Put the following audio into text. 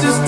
just